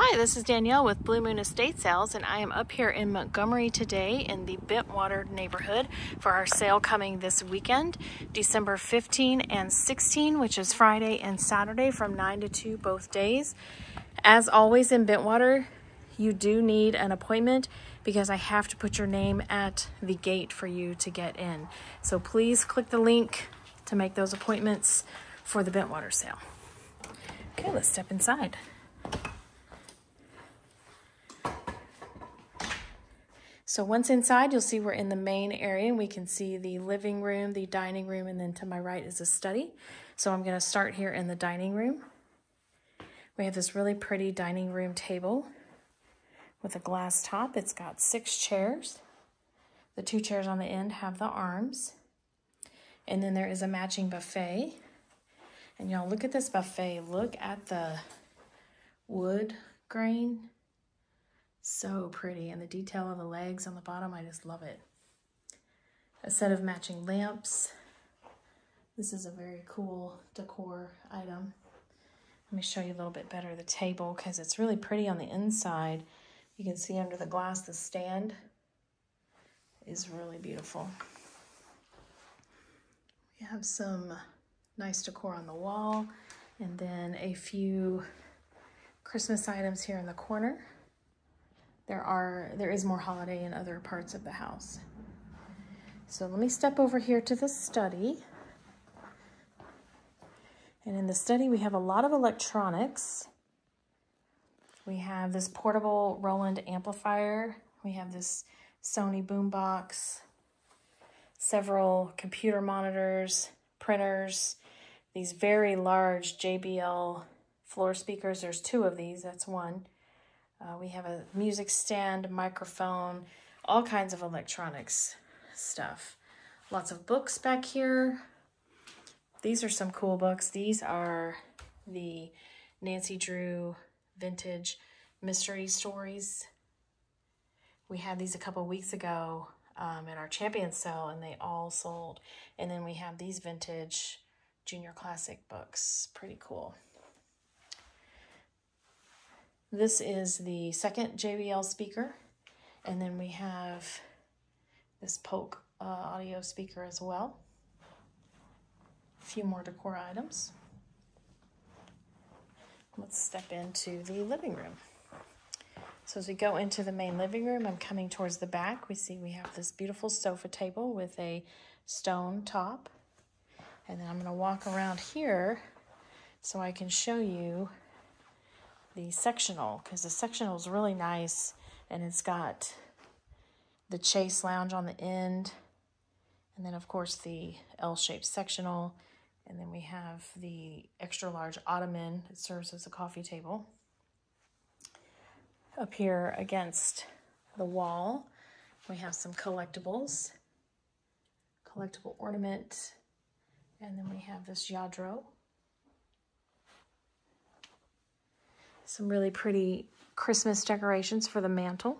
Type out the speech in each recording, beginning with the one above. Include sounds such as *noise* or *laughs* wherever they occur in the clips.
Hi, this is Danielle with Blue Moon Estate Sales, and I am up here in Montgomery today in the Bentwater neighborhood for our sale coming this weekend, December 15 and 16, which is Friday and Saturday from 9 to 2 both days. As always in Bentwater, you do need an appointment because I have to put your name at the gate for you to get in. So please click the link to make those appointments for the Bentwater sale. Okay, let's step inside. So once inside, you'll see we're in the main area and we can see the living room, the dining room, and then to my right is a study. So I'm gonna start here in the dining room. We have this really pretty dining room table with a glass top. It's got six chairs. The two chairs on the end have the arms. And then there is a matching buffet. And y'all look at this buffet. Look at the wood grain so pretty. And the detail of the legs on the bottom, I just love it. A set of matching lamps. This is a very cool decor item. Let me show you a little bit better the table because it's really pretty on the inside. You can see under the glass the stand is really beautiful. We have some nice decor on the wall and then a few Christmas items here in the corner there are there is more holiday in other parts of the house. So let me step over here to the study. And in the study, we have a lot of electronics. We have this portable Roland amplifier. We have this Sony boombox, several computer monitors, printers, these very large JBL floor speakers. There's two of these, that's one. Uh, we have a music stand, microphone, all kinds of electronics stuff. Lots of books back here. These are some cool books. These are the Nancy Drew vintage mystery stories. We had these a couple weeks ago um, at our champion sale and they all sold. And then we have these vintage junior classic books. Pretty cool. This is the second JBL speaker. And then we have this Polk uh, audio speaker as well. A few more decor items. Let's step into the living room. So as we go into the main living room, I'm coming towards the back. We see we have this beautiful sofa table with a stone top. And then I'm gonna walk around here so I can show you the sectional because the sectional is really nice and it's got the chase lounge on the end and then of course the L-shaped sectional and then we have the extra large ottoman it serves as a coffee table. Up here against the wall we have some collectibles collectible ornament and then we have this Lladró Some really pretty Christmas decorations for the mantle.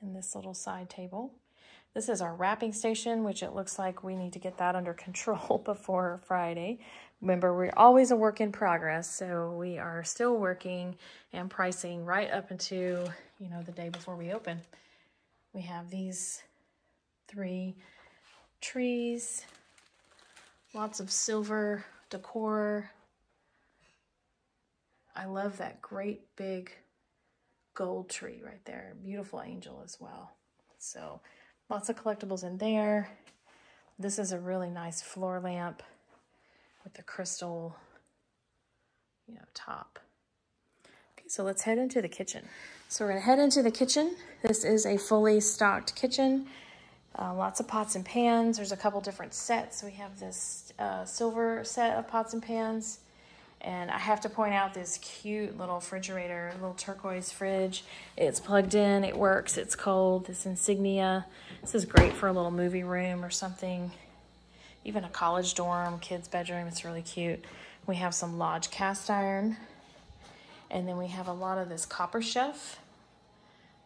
And this little side table. This is our wrapping station, which it looks like we need to get that under *laughs* control before Friday. Remember, we're always a work in progress, so we are still working and pricing right up into, you know, the day before we open. We have these three trees, lots of silver decor, I love that great big gold tree right there. Beautiful angel as well. So lots of collectibles in there. This is a really nice floor lamp with the crystal, you know, top. Okay, so let's head into the kitchen. So we're gonna head into the kitchen. This is a fully stocked kitchen. Uh, lots of pots and pans. There's a couple different sets. We have this uh, silver set of pots and pans. And I have to point out this cute little refrigerator, little turquoise fridge. It's plugged in, it works, it's cold, this insignia. This is great for a little movie room or something. Even a college dorm, kid's bedroom, it's really cute. We have some Lodge cast iron. And then we have a lot of this copper chef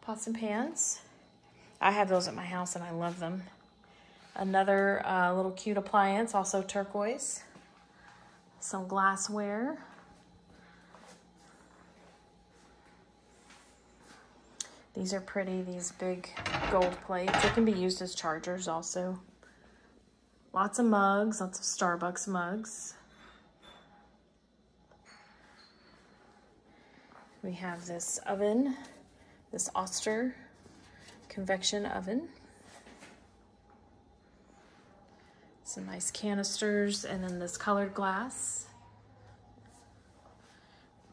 pots and pans. I have those at my house and I love them. Another uh, little cute appliance, also turquoise some glassware. These are pretty, these big gold plates. They can be used as chargers also. Lots of mugs, lots of Starbucks mugs. We have this oven, this Oster convection oven. Some nice canisters and then this colored glass.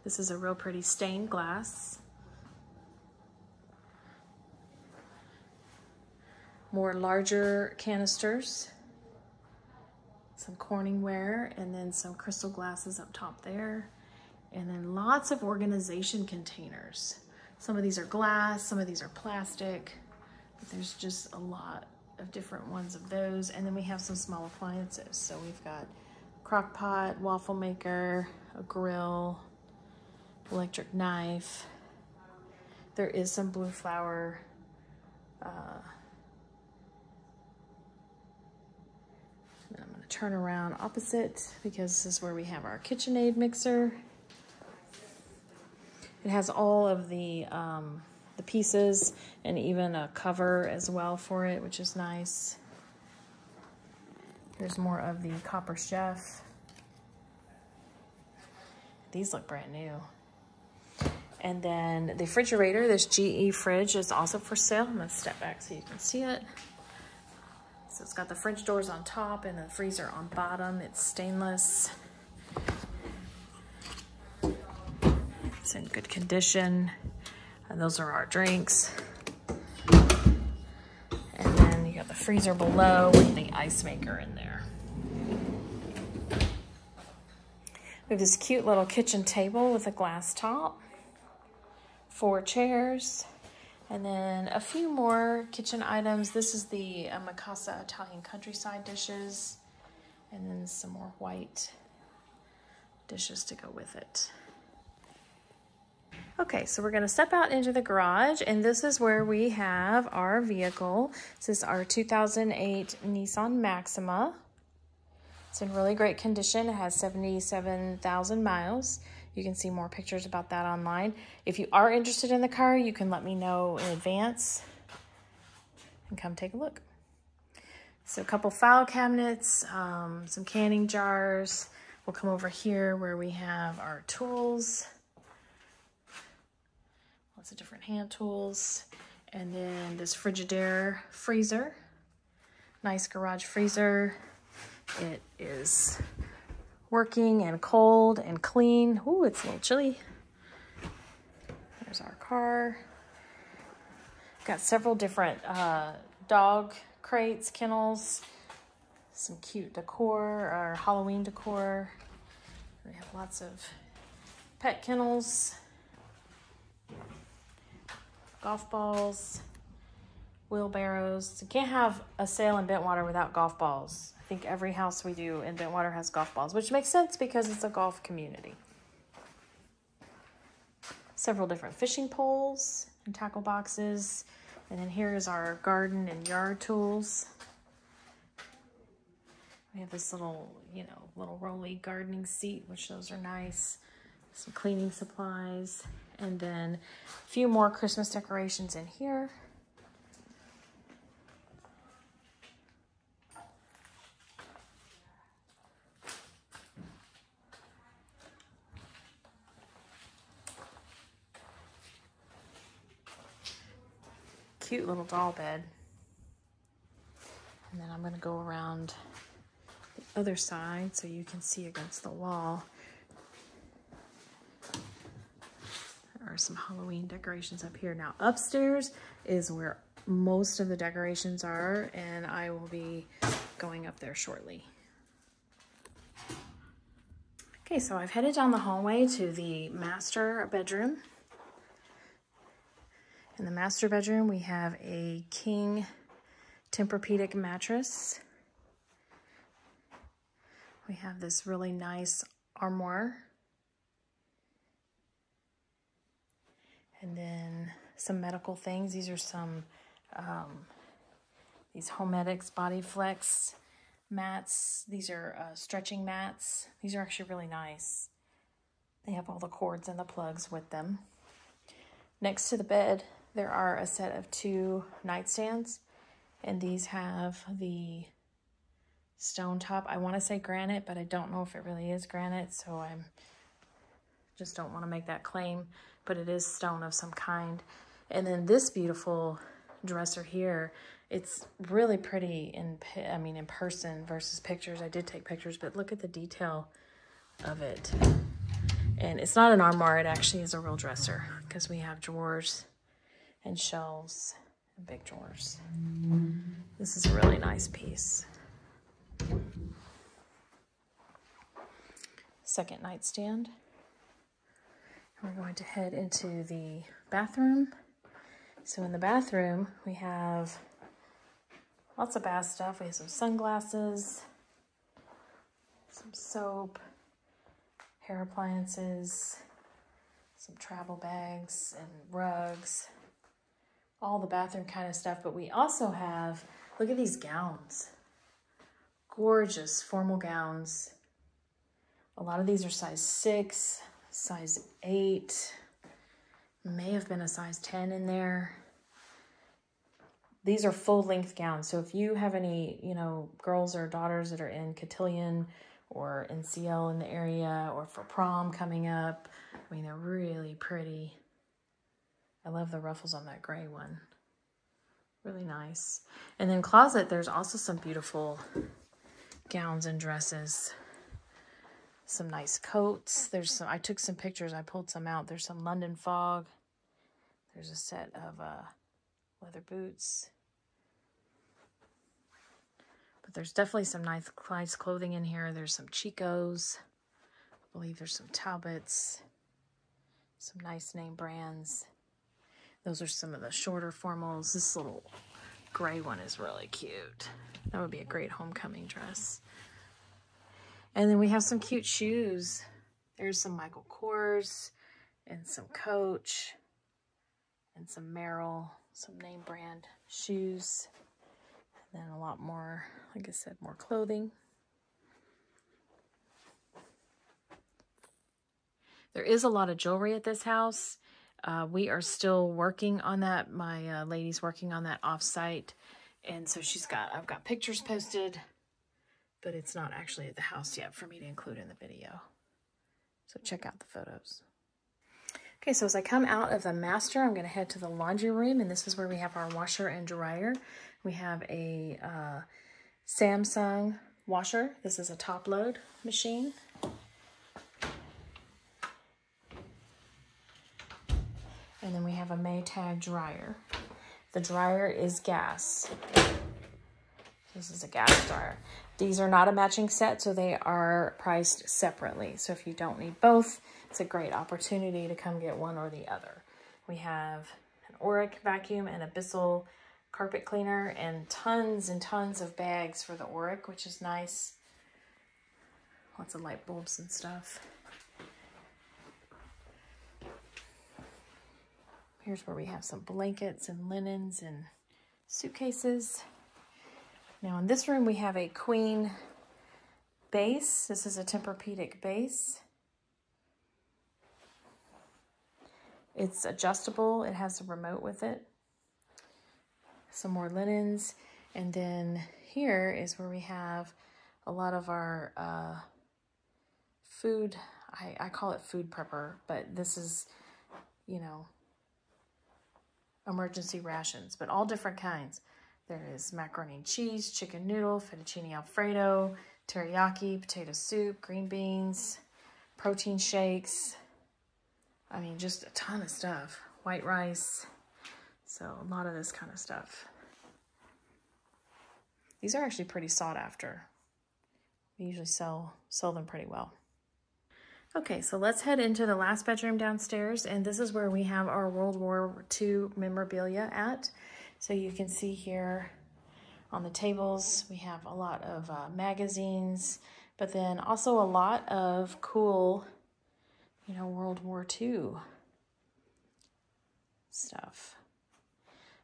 This is a real pretty stained glass. More larger canisters. Some Corningware and then some crystal glasses up top there. And then lots of organization containers. Some of these are glass, some of these are plastic, but there's just a lot of different ones of those. And then we have some small appliances. So we've got crock pot, waffle maker, a grill, electric knife. There is some blue flower uh, I'm going to turn around opposite because this is where we have our KitchenAid mixer. It has all of the um, the pieces and even a cover as well for it, which is nice. There's more of the Copper Chef. These look brand new. And then the refrigerator, this GE fridge is also for sale. I'm gonna step back so you can see it. So it's got the fridge doors on top and the freezer on bottom. It's stainless. It's in good condition. And those are our drinks. And then you got the freezer below with the ice maker in there. We have this cute little kitchen table with a glass top, four chairs, and then a few more kitchen items. This is the uh, Mikasa Italian countryside dishes, and then some more white dishes to go with it. Okay, so we're gonna step out into the garage and this is where we have our vehicle. This is our 2008 Nissan Maxima. It's in really great condition. It has 77,000 miles. You can see more pictures about that online. If you are interested in the car, you can let me know in advance and come take a look. So a couple file cabinets, um, some canning jars. We'll come over here where we have our tools lots of different hand tools. And then this Frigidaire freezer, nice garage freezer. It is working and cold and clean. Ooh, it's a little chilly. There's our car. Got several different uh, dog crates, kennels, some cute decor or Halloween decor. We have lots of pet kennels golf balls, wheelbarrows. You can't have a sale in Bentwater without golf balls. I think every house we do in Bentwater has golf balls, which makes sense because it's a golf community. Several different fishing poles and tackle boxes. And then here is our garden and yard tools. We have this little, you know, little rolly gardening seat, which those are nice. Some cleaning supplies. And then a few more Christmas decorations in here. Cute little doll bed. And then I'm going to go around the other side so you can see against the wall. Are some Halloween decorations up here. Now upstairs is where most of the decorations are and I will be going up there shortly. Okay, so I've headed down the hallway to the master bedroom. In the master bedroom, we have a king Tempur-Pedic mattress. We have this really nice armoire And then some medical things. These are some, um, these Homedics Body Flex mats. These are uh, stretching mats. These are actually really nice. They have all the cords and the plugs with them. Next to the bed there are a set of two nightstands, and these have the stone top. I want to say granite, but I don't know if it really is granite, so I'm just don't want to make that claim, but it is stone of some kind. And then this beautiful dresser here, it's really pretty in, I mean, in person versus pictures. I did take pictures, but look at the detail of it. And it's not an armoire, it actually is a real dresser because we have drawers and shelves and big drawers. This is a really nice piece. Second nightstand. We're going to head into the bathroom. So in the bathroom, we have lots of bath stuff. We have some sunglasses, some soap, hair appliances, some travel bags and rugs, all the bathroom kind of stuff. But we also have, look at these gowns. Gorgeous formal gowns. A lot of these are size six, size eight, may have been a size 10 in there. These are full length gowns. So if you have any, you know, girls or daughters that are in cotillion or NCL in the area or for prom coming up, I mean, they're really pretty. I love the ruffles on that gray one. Really nice. And then closet, there's also some beautiful gowns and dresses. Some nice coats. There's some, I took some pictures. I pulled some out. There's some London Fog. There's a set of uh, leather boots. But there's definitely some nice, nice clothing in here. There's some Chicos. I believe there's some Talbots. Some nice name brands. Those are some of the shorter formals. This little gray one is really cute. That would be a great homecoming dress. And then we have some cute shoes. There's some Michael Kors and some Coach and some Merrell, some name brand shoes. And then a lot more, like I said, more clothing. There is a lot of jewelry at this house. Uh, we are still working on that. My uh, lady's working on that off-site. And so she's got, I've got pictures posted, but it's not actually at the house yet for me to include in the video. So check out the photos. Okay, so as I come out of the master, I'm going to head to the laundry room, and this is where we have our washer and dryer. We have a uh, Samsung washer. This is a top load machine. And then we have a Maytag dryer. The dryer is gas. This is a gas dryer. These are not a matching set, so they are priced separately. So if you don't need both, it's a great opportunity to come get one or the other. We have an Oreck vacuum and a Bissell carpet cleaner and tons and tons of bags for the Oreck, which is nice. Lots of light bulbs and stuff. Here's where we have some blankets and linens and suitcases. Now in this room we have a queen base. This is a Tempur-Pedic base. It's adjustable. It has a remote with it. Some more linens. And then here is where we have a lot of our uh, food. I, I call it food prepper, but this is, you know, emergency rations, but all different kinds. There is macaroni and cheese, chicken noodle, fettuccine alfredo, teriyaki, potato soup, green beans, protein shakes. I mean, just a ton of stuff. White rice. So a lot of this kind of stuff. These are actually pretty sought after. We usually sell, sell them pretty well. Okay, so let's head into the last bedroom downstairs, and this is where we have our World War II memorabilia at. So you can see here on the tables, we have a lot of uh, magazines, but then also a lot of cool, you know, World War II stuff.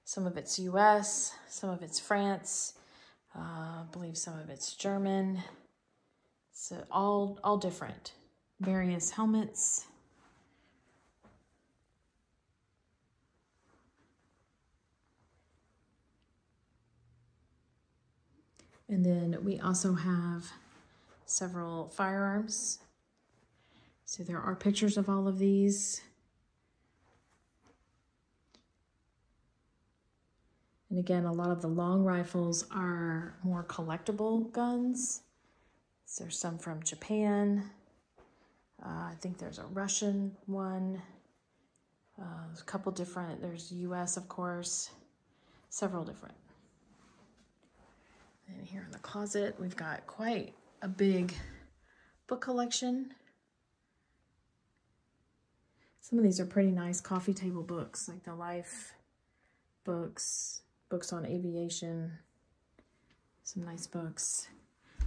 Some of it's US, some of it's France, uh, I believe some of it's German. So all, all different various helmets. And then we also have several firearms. So there are pictures of all of these. And again, a lot of the long rifles are more collectible guns. So there's some from Japan. Uh, I think there's a Russian one. Uh, a couple different, there's US, of course, several different. And here in the closet, we've got quite a big book collection. Some of these are pretty nice coffee table books, like the Life books, books on aviation, some nice books.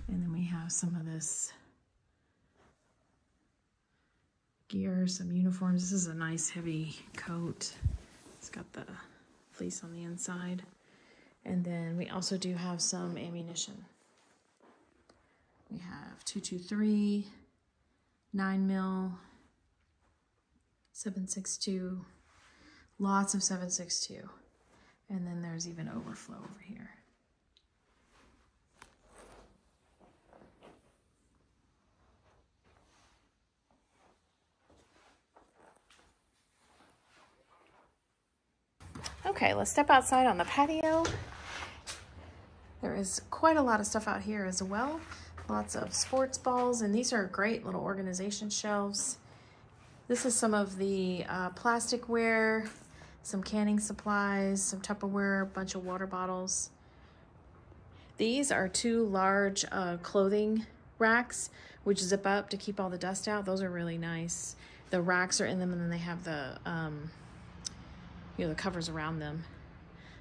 And then we have some of this gear, some uniforms. This is a nice heavy coat. It's got the fleece on the inside. And then we also do have some ammunition. We have 223, 9 mil, 762, lots of 762. And then there's even overflow over here. Okay, let's step outside on the patio. There is quite a lot of stuff out here as well. Lots of sports balls, and these are great little organization shelves. This is some of the uh, plasticware some canning supplies, some Tupperware, a bunch of water bottles. These are two large uh, clothing racks, which zip up to keep all the dust out. Those are really nice. The racks are in them and then they have the, um, you know, the covers around them.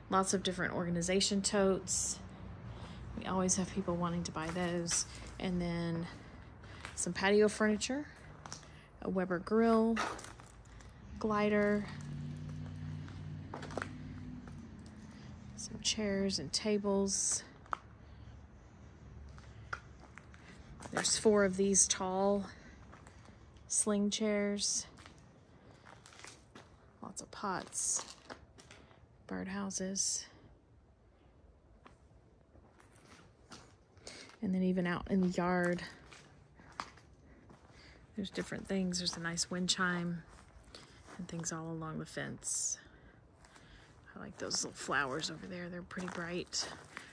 Lots of different organization totes. We always have people wanting to buy those. And then some patio furniture, a Weber grill, glider, Some chairs and tables. There's four of these tall sling chairs. Lots of pots, birdhouses. And then even out in the yard, there's different things. There's a nice wind chime and things all along the fence. I like those little flowers over there. They're pretty bright.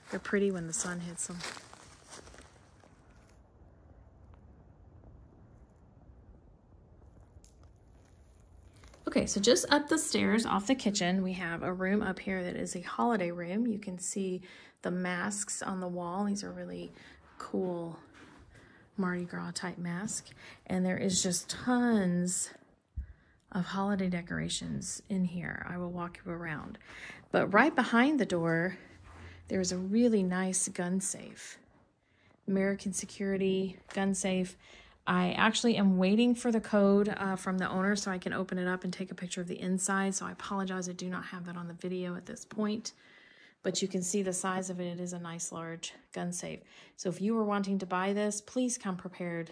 They're pretty when the sun hits them. Okay, so just up the stairs off the kitchen, we have a room up here that is a holiday room. You can see the masks on the wall. These are really cool Mardi Gras type mask. And there is just tons of holiday decorations in here. I will walk you around. But right behind the door, there's a really nice gun safe. American Security gun safe. I actually am waiting for the code uh, from the owner so I can open it up and take a picture of the inside. So I apologize, I do not have that on the video at this point. But you can see the size of it. It is a nice large gun safe. So if you were wanting to buy this, please come prepared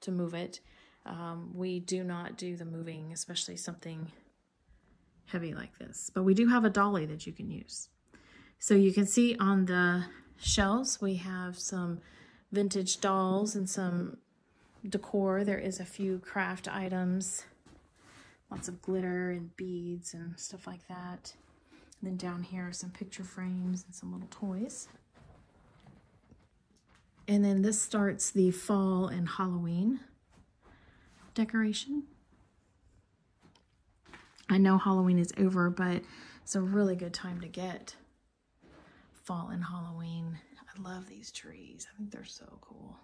to move it. Um, we do not do the moving, especially something heavy like this. But we do have a dolly that you can use. So you can see on the shelves, we have some vintage dolls and some decor. There is a few craft items, lots of glitter and beads and stuff like that. And then down here are some picture frames and some little toys. And then this starts the fall and Halloween decoration. I know Halloween is over, but it's a really good time to get fall and Halloween. I love these trees. I think they're so cool.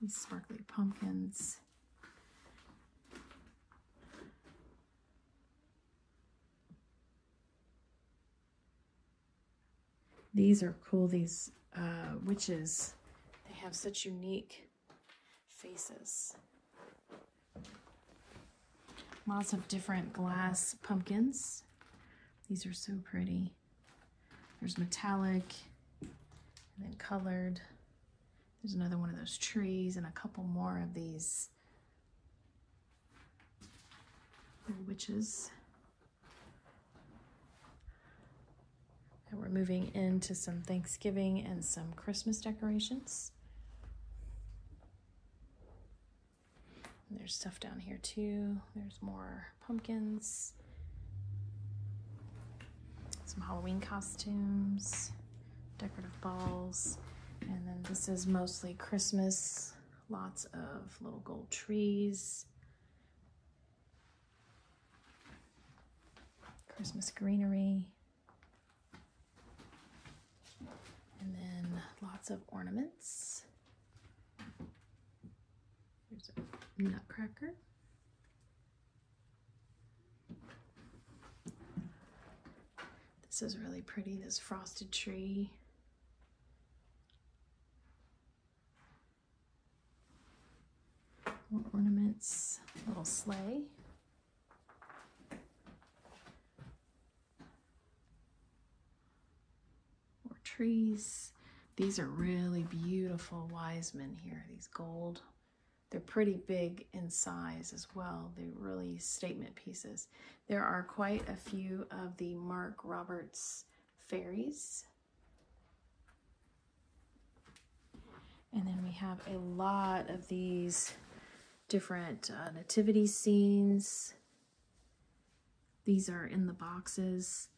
These sparkly pumpkins. These are cool, these uh, witches. They have such unique faces. Lots of different glass pumpkins. These are so pretty. There's metallic and then colored. There's another one of those trees and a couple more of these witches that were moving into some Thanksgiving and some Christmas decorations. And there's stuff down here too. There's more pumpkins, some Halloween costumes, decorative balls, and then this is mostly Christmas. Lots of little gold trees. Christmas greenery. And then lots of ornaments. There's a nutcracker. This is really pretty, this frosted tree. More ornaments, little sleigh. Trees. These are really beautiful wise men here, these gold. They're pretty big in size as well. They're really statement pieces. There are quite a few of the Mark Roberts fairies. And then we have a lot of these different uh, nativity scenes. These are in the boxes.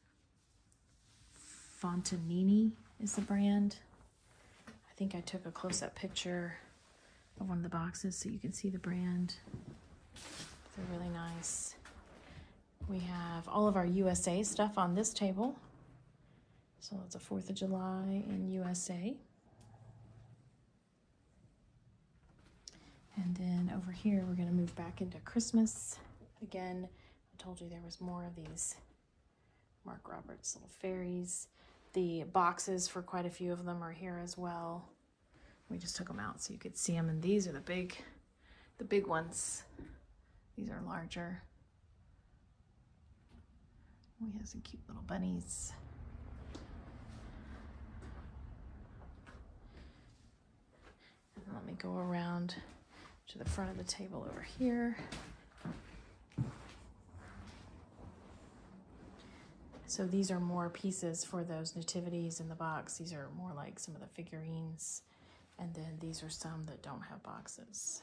Fontanini is the brand. I think I took a close-up picture of one of the boxes so you can see the brand. They're really nice. We have all of our USA stuff on this table. So it's a 4th of July in USA. And then over here, we're going to move back into Christmas. Again, I told you there was more of these Mark Roberts little fairies. The boxes for quite a few of them are here as well. We just took them out so you could see them. And these are the big, the big ones. These are larger. We have some cute little bunnies. And let me go around to the front of the table over here. So these are more pieces for those nativities in the box. These are more like some of the figurines. And then these are some that don't have boxes.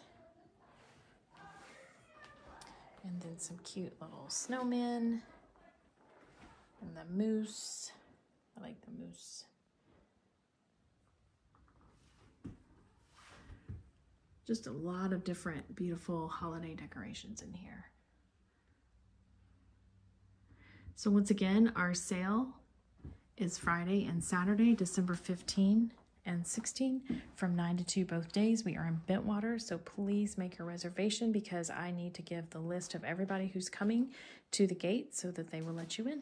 And then some cute little snowmen. And the moose. I like the moose. Just a lot of different beautiful holiday decorations in here. So once again, our sale is Friday and Saturday, December 15 and 16 from 9 to 2 both days. We are in Bentwater, so please make your reservation because I need to give the list of everybody who's coming to the gate so that they will let you in.